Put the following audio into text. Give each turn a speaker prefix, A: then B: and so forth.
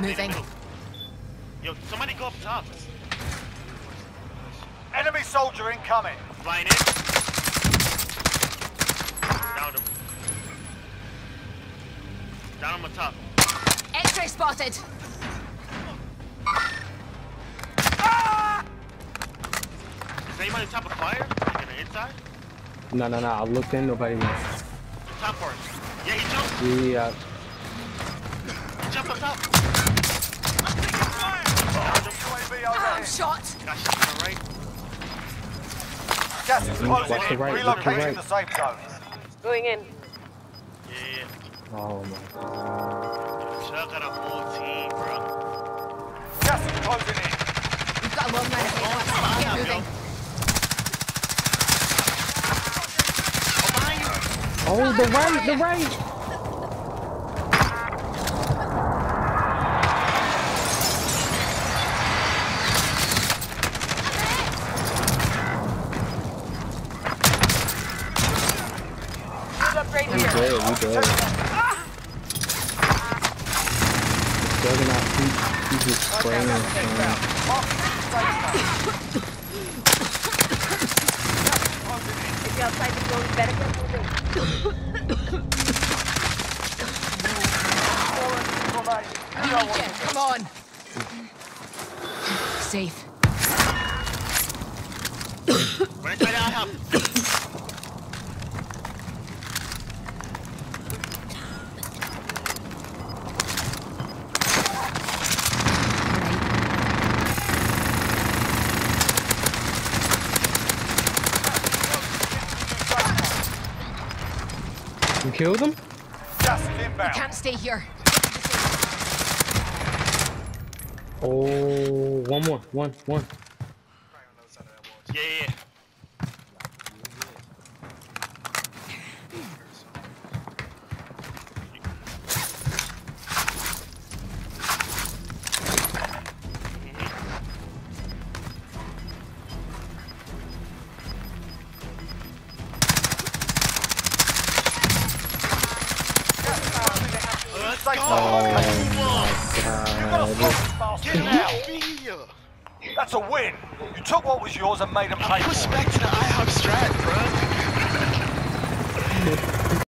A: middle,
B: Moving.
A: Yo, somebody go up top.
C: Enemy soldier incoming.
A: Flying in. Down him. Down him on top.
B: X-ray spotted. Ah!
A: Is anybody on top of fire? Like on the inside?
D: No, no, no. I looked in. Nobody went.
A: Top part. Yeah, he jumped.
D: Yeah.
A: He jumped up top.
B: I'm
C: overhead.
B: shot.
A: Got shot on the right.
C: Gas is closing
D: the
C: in.
D: right,
C: Relocating
D: right.
C: the safe zone.
E: Going in.
A: Yeah, yeah.
D: Oh my god.
A: Chuck got a whole team, bro.
C: Gas is closing in.
B: We've got a long line ahead of us. Get moving.
A: Oh.
D: Oh, the right, the right.
E: He's up right
D: We
E: here.
D: good, we good. Building out keep, keep it spraying.
E: Safe route. If you're outside the zone, better get moving.
B: Come on. Safe.
A: Right side out, help.
D: You killed him?
C: Gas is inbound.
B: Can't stay here.
D: Oh, one more, one, one.
A: Yeah, yeah, yeah. Let's like! Oh
C: That's a win! You took what was yours and made them pay for it.
A: back to the IHOP strat, bro.